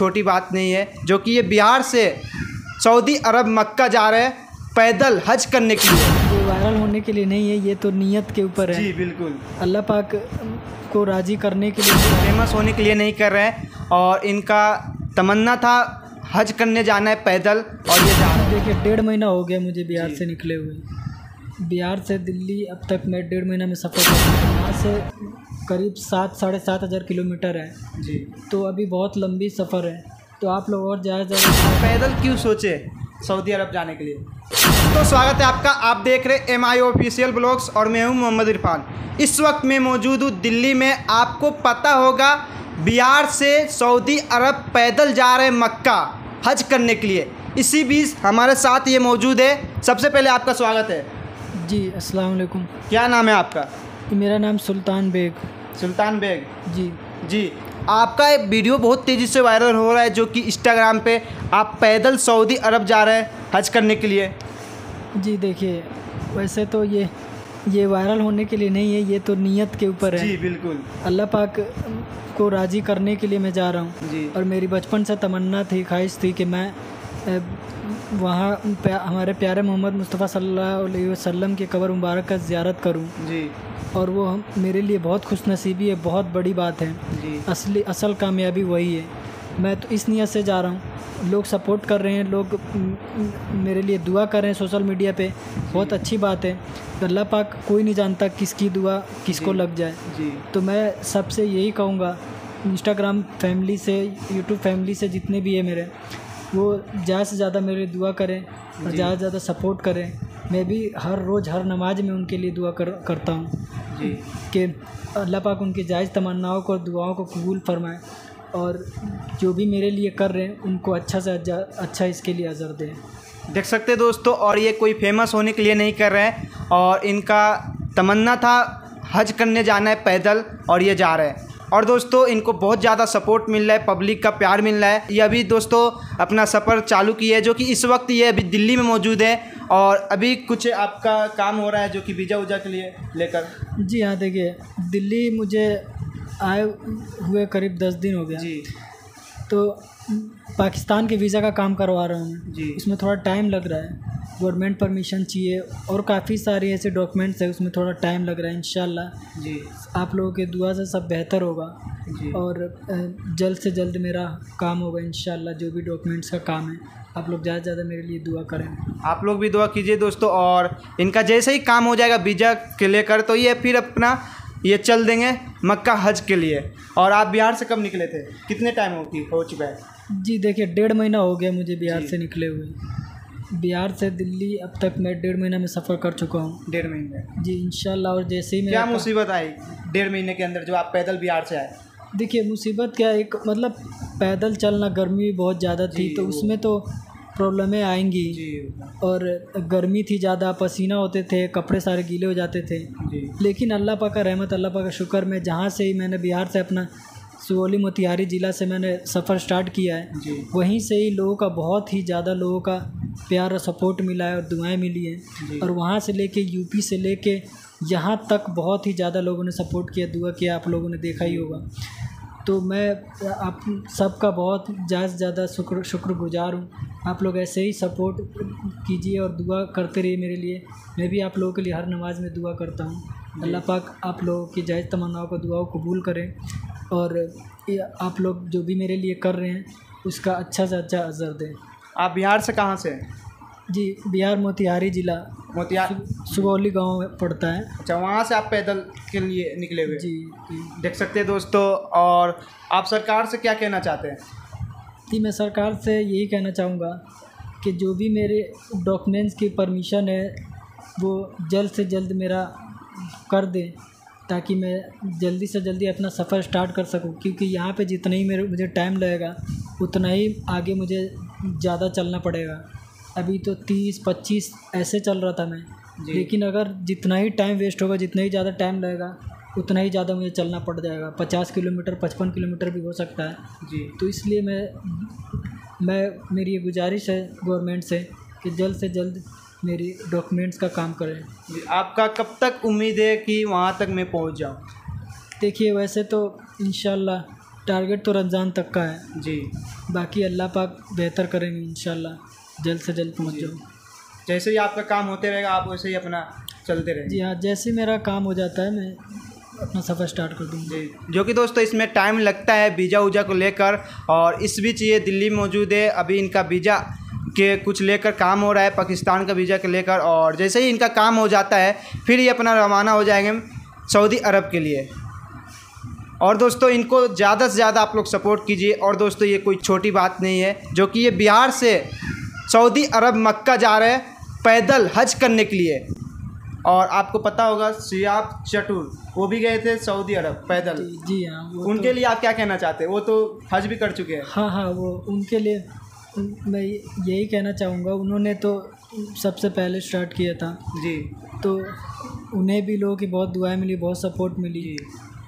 छोटी बात नहीं है जो कि ये बिहार से सऊदी अरब मक्का जा रहे हैं पैदल हज करने के लिए। वायरल होने के लिए नहीं है ये तो नीयत के ऊपर है। जी बिल्कुल। अल्लाह पाक को राज़ी करने के लिए फ़ेमस होने के लिए नहीं कर रहे हैं और इनका तमन्ना था हज करने जाना है पैदल और ये जा रहे हैं। देखिए डेढ़ महीना हो गया मुझे बिहार से निकले हुए। बिहार से दिल्ली अब तक मैं डेढ़ महीना में सफ़र हूँ। यहाँ से करीब सात साढ़े सात हज़ार किलोमीटर है। जी। तो अभी बहुत लंबी सफ़र है। तो आप लोग और ज़्यादा ज़्यादा पैदल क्यों सोचे सऊदी अरब जाने के लिए? तो स्वागत है आपका। आप देख रहे एम आई ऑफिशियल ब्लॉग्स और मैं हूँ मोहम्मद इरफान। इस वक्त मैं मौजूद हूँ दिल्ली में। आपको पता होगा बिहार से सऊदी अरब पैदल जा रहे मक्का हज करने के लिए। इसी बीच हमारे साथ ये मौजूद है। सबसे पहले आपका स्वागत है। जी अस्सलाम वालेकुम। क्या नाम है आपका? मेरा नाम सुल्तान बेग। सुल्तान बेग? जी। जी आपका एक वीडियो बहुत तेज़ी से वायरल हो रहा है जो कि इंस्टाग्राम पे आप पैदल सऊदी अरब जा रहे हैं हज करने के लिए। जी देखिए वैसे तो ये ये वायरल होने के लिए नहीं है ये तो नीयत के ऊपर है। जी बिल्कुल। अल्लाह पाक को राज़ी करने के लिए मैं जा रहा हूँ। जी। और मेरी बचपन से तमन्ना थी ख्वाहिश थी कि मैं वहाँ प्या, हमारे प्यारे मोहम्मद मुस्तफ़ा सल्लल्लाहु अलैहि वसल्लम की कब्र मुबारक का ज़्यारत करूँ। जी। और वो हम मेरे लिए बहुत खुश नसीबी है बहुत बड़ी बात है। जी। असली असल कामयाबी वही है। मैं तो इस नीयत से जा रहा हूँ। लोग सपोर्ट कर रहे हैं लोग मेरे लिए दुआ कर रहे हैं सोशल मीडिया पे। बहुत अच्छी बात है। अल्लाह पाक कोई नहीं जानता किसकी दुआ किसको। लग जाए। जी। तो मैं सबसे यही कहूँगा इंस्टाग्राम फैमिली से यूट्यूब फैमिली से जितने भी है मेरे वो ज़्यादा से ज़्यादा मेरे लिए दुआ करें और ज़्यादा से ज़्यादा सपोर्ट करें। मैं भी हर रोज़ हर नमाज़ में उनके लिए दुआ कर करता हूँ। कि अल्लाह पाक उनकी जायज़ तमन्नाओं को और दुआओं को कबूल फरमाए और जो भी मेरे लिए कर रहे हैं उनको अच्छा से अच्छा अच्छा इसके लिए अजर दें। देख सकते हैं दोस्तों और ये कोई फ़ेमस होने के लिए नहीं कर रहे हैं और इनका तमन्ना था हज करने जाना है पैदल और ये जा रहे हैं। और दोस्तों इनको बहुत ज़्यादा सपोर्ट मिल रहा है पब्लिक का प्यार मिल रहा है। ये अभी दोस्तों अपना सफ़र चालू किया है जो कि इस वक्त ये अभी दिल्ली में मौजूद है। और अभी कुछ आपका काम हो रहा है जो कि वीज़ा उजा के लिए लेकर। जी हाँ देखिए दिल्ली मुझे आए हुए करीब दस दिन हो गया। जी। तो पाकिस्तान के वीज़ा का काम करवा रहा हूँ। जी। उसमें थोड़ा टाइम लग रहा है। गवर्नमेंट परमिशन चाहिए और काफ़ी सारे ऐसे डॉक्यूमेंट्स हैं उसमें थोड़ा टाइम लग रहा है इंशाल्लाह। जी। आप लोगों के दुआ से सब बेहतर होगा। जी। और जल्द से जल्द मेरा काम होगा इंशाल्लाह जो भी डॉक्यूमेंट्स का काम है। आप लोग ज़्यादा से ज़्यादा मेरे लिए दुआ करें। आप लोग भी दुआ कीजिए दोस्तों और इनका जैसे ही काम हो जाएगा वीज़ा के लेकर तो ये फिर अपना ये चल देंगे मक्का हज के लिए। और आप बिहार से कब निकले थे? कितने टाइम हो की हो चुका है? जी देखिए डेढ़ महीना हो गया मुझे बिहार से निकले हुए। बिहार से दिल्ली अब तक मैं डेढ़ महीना में सफ़र कर चुका हूँ। डेढ़ महीने। जी इंशाल्लाह और जैसे ही क्या मुसीबत आई डेढ़ महीने के अंदर जो आप पैदल बिहार से आए? देखिए मुसीबत क्या एक मतलब पैदल चलना गर्मी भी बहुत ज़्यादा थी तो उसमें तो प्रॉब्लमें आएँगी। जी और गर्मी थी ज़्यादा पसीना होते थे कपड़े सारे गीले हो जाते थे। जी। लेकिन अल्लाह पा का रहमत अल्लाह पा का शुक्र मैं जहाँ से ही मैंने बिहार से अपना सुगौली मोतिहारी ज़िला से मैंने सफ़र स्टार्ट किया है जी। वहीं से ही लोगों का बहुत ही ज़्यादा लोगों का प्यार और सपोर्ट मिला है और दुआएँ मिली हैं। और वहाँ से लेके यूपी से लेके यहाँ तक बहुत ही ज़्यादा लोगों ने सपोर्ट किया दुआ किया आप लोगों ने देखा ही होगा। तो मैं आप सबका बहुत ज़्यादा से ज़्यादा शुक्र शुक्रगुजार हूँ। आप लोग ऐसे ही सपोर्ट कीजिए और दुआ करते रहिए मेरे लिए। मैं भी आप लोगों के लिए हर नमाज़ में दुआ करता हूँ। अल्लाह पाक आप लोगों की जायज़ तमन्नाओं को दुआओं को कबूल करें और आप लोग जो भी मेरे लिए कर रहे हैं उसका अच्छा से अच्छा असर दें। आप बिहार से कहाँ से हैं? जी बिहार मोतिहारी ज़िला मोतिहार। सुगौली गाँव में पड़ता है। अच्छा वहाँ से आप पैदल के लिए निकले हुए? जी। जी देख सकते हैं दोस्तों और आप सरकार से क्या कहना चाहते हैं? जी मैं सरकार से यही कहना चाहूँगा कि जो भी मेरे डॉक्यूमेंट्स की परमिशन है वो जल्द से जल्द मेरा कर दें ताकि मैं जल्दी से जल्दी अपना सफ़र स्टार्ट कर सकूँ। क्योंकि यहाँ पे जितना ही मेरे मुझे टाइम लगेगा उतना ही आगे मुझे ज़्यादा चलना पड़ेगा। अभी तो तीस पच्चीस ऐसे चल रहा था मैं। लेकिन अगर जितना ही टाइम वेस्ट होगा जितना ही ज़्यादा टाइम लगेगा उतना ही ज़्यादा मुझे चलना पड़ जाएगा। पचास किलोमीटर पचपन किलोमीटर भी हो सकता है। जी। तो इसलिए मैं मैं मेरी ये गुजारिश है गवर्नमेंट से कि जल्द से जल्द मेरी डॉक्यूमेंट्स का काम करें। जी आपका कब तक उम्मीद है कि वहाँ तक मैं पहुँच जाऊँ? देखिए वैसे तो इन टारगेट तो रमज़ान तक का है। जी। बाकी अल्लाह पाक बेहतर करेंगे इंशाल्लाह। जल्द से जल्द पहुँच जाओ। जैसे ही आपका काम होते रहेगा आप वैसे ही अपना चलते रहेंगे। जी हाँ जैसे मेरा काम हो जाता है मैं अपना सफ़र स्टार्ट कर दूँगा। जी। जो कि दोस्तों इसमें टाइम लगता है वीज़ा वूजा को लेकर और इस बीच ये दिल्ली मौजूद है। अभी इनका वीज़ा के कुछ लेकर काम हो रहा है पाकिस्तान का वीज़ा के लेकर और जैसे ही इनका काम हो जाता है फिर ये अपना रवाना हो जाएँगे सऊदी अरब के लिए। और दोस्तों इनको ज़्यादा से ज़्यादा आप लोग सपोर्ट कीजिए। और दोस्तों ये कोई छोटी बात नहीं है जो कि ये बिहार से सऊदी अरब मक्का जा रहे हैं पैदल हज करने के लिए। और आपको पता होगा सियाब चटूर वो भी गए थे सऊदी अरब पैदल। जी हाँ उनके तो, लिए आप क्या कहना चाहते हैं? वो तो हज भी कर चुके हैं। हाँ हाँ वो उनके लिए मैं यही कहना चाहूँगा उन्होंने तो सबसे पहले स्टार्ट किया था। जी। तो उन्हें भी लोगों की बहुत दुआएँ मिली बहुत सपोर्ट मिली।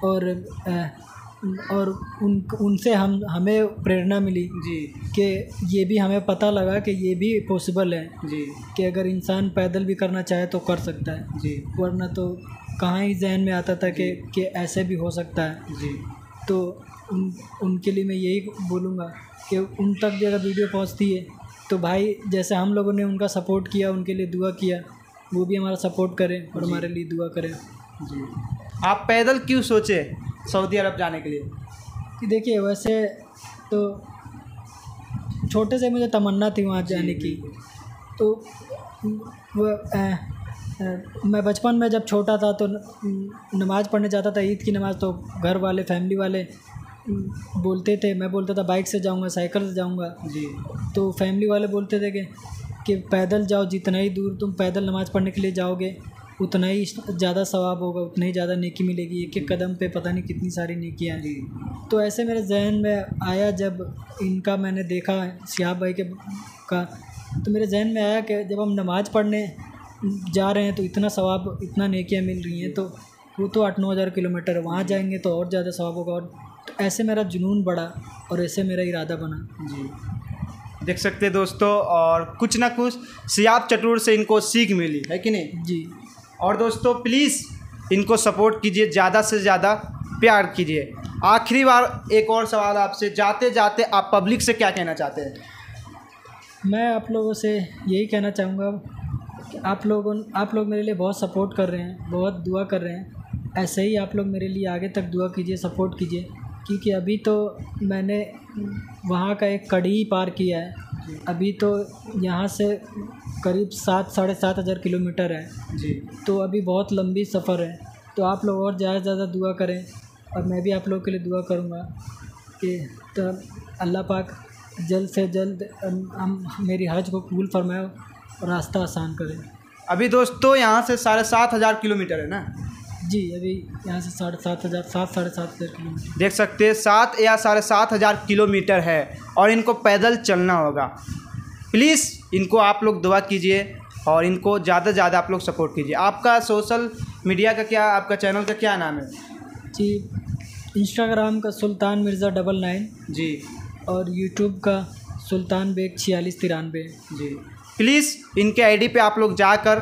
और और उन उनसे हम हमें प्रेरणा मिली जी। कि ये भी हमें पता लगा कि ये भी पॉसिबल है जी। कि अगर इंसान पैदल भी करना चाहे तो कर सकता है। जी। वरना तो कहाँ ही जहन में आता था कि कि ऐसे भी हो सकता है। जी। तो उन उनके लिए मैं यही बोलूँगा कि उन तक भी अगर वीडियो पहुँचती है तो भाई जैसे हम लोगों ने उनका सपोर्ट किया उनके लिए दुआ किया वो भी हमारा सपोर्ट करें और हमारे लिए दुआ करें। जी। आप पैदल क्यों सोचे सऊदी अरब जाने के लिए? कि देखिए वैसे तो छोटे से मुझे तमन्ना थी वहाँ जाने की। तो वो अ, अ, मैं बचपन में जब छोटा था तो नमाज़ पढ़ने जाता था ईद की नमाज़ तो घर वाले फैमिली वाले बोलते थे। मैं बोलता था बाइक से जाऊँगा साइकिल से जाऊँगा। जी। तो फैमिली वाले बोलते थे कि कि पैदल जाओ जितना ही दूर तुम पैदल नमाज़ पढ़ने के लिए जाओगे उतना ही ज़्यादा सवाब होगा उतना ही ज़्यादा नेकी मिलेगी। एक एक कदम पे पता नहीं कितनी सारी नेकियाँ जी तो ऐसे मेरे जहन में आया जब इनका मैंने देखा सियाब भाई के का। तो मेरे जहन में आया कि जब हम नमाज़ पढ़ने जा रहे हैं तो इतना सवाब इतना नेकियाँ मिल रही हैं तो वो तो आठ नौ हज़ार किलोमीटर वहाँ जाएँगे तो और ज़्यादा सवाब होगा। और तो ऐसे मेरा जुनून बढ़ा और ऐसे मेरा इरादा बना। जी। देख सकते हैं दोस्तों और कुछ ना कुछ सियाब चटूर से इनको सीख मिली है कि नहीं? जी। और दोस्तों प्लीज़ इनको सपोर्ट कीजिए, ज़्यादा से ज़्यादा प्यार कीजिए। आखिरी बार एक और सवाल आपसे, जाते जाते आप पब्लिक से क्या कहना चाहते हैं? मैं आप लोगों से यही कहना चाहूँगा कि आप लोगों, आप लोग मेरे लिए बहुत सपोर्ट कर रहे हैं, बहुत दुआ कर रहे हैं। ऐसे ही आप लोग मेरे लिए आगे तक दुआ कीजिए सपोर्ट कीजिए। क्योंकि अभी तो मैंने वहाँ का एक कड़ी ही पार किया है। अभी तो यहाँ से करीब सात साढ़े सात हज़ार किलोमीटर है। जी। तो अभी बहुत लंबी सफ़र है। तो आप लोग और ज़्यादा से ज़्यादा दुआ करें और मैं भी आप लोगों के लिए दुआ करूँगा कि तो अल्लाह पाक जल्द से जल्द हम मेरी हज को कबूल फरमाए और रास्ता आसान करें। अभी दोस्तों यहाँ से साढ़े सात हज़ार किलोमीटर है ना? जी अभी यहाँ से साढ़े सात हज़ार सात साढ़े सात हज़ार किलोमीटर। देख सकते हैं सात या साढ़े सात हज़ार किलोमीटर है और इनको पैदल चलना होगा। प्लीज़ इनको आप लोग दुआ कीजिए और इनको ज़्यादा से ज़्यादा आप लोग सपोर्ट कीजिए। आपका सोशल मीडिया का क्या आपका चैनल का क्या नाम है? जी इंस्टाग्राम का सुल्तान मिर्ज़ा डबल नाइन जी। और यूट्यूब का सुल्तान बेग छियालीस तिरानवे। जी। प्लीज़ इनके आईडी पे आप लोग जाकर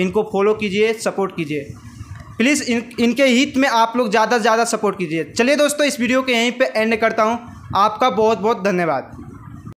इनको फॉलो कीजिए सपोर्ट कीजिए। प्लीज़ इन, इनके हित में आप लोग ज़्यादा से ज़्यादा सपोर्ट कीजिए। चलिए दोस्तों, इस वीडियो के यहीं पे एंड करता हूँ। आपका बहुत बहुत धन्यवाद।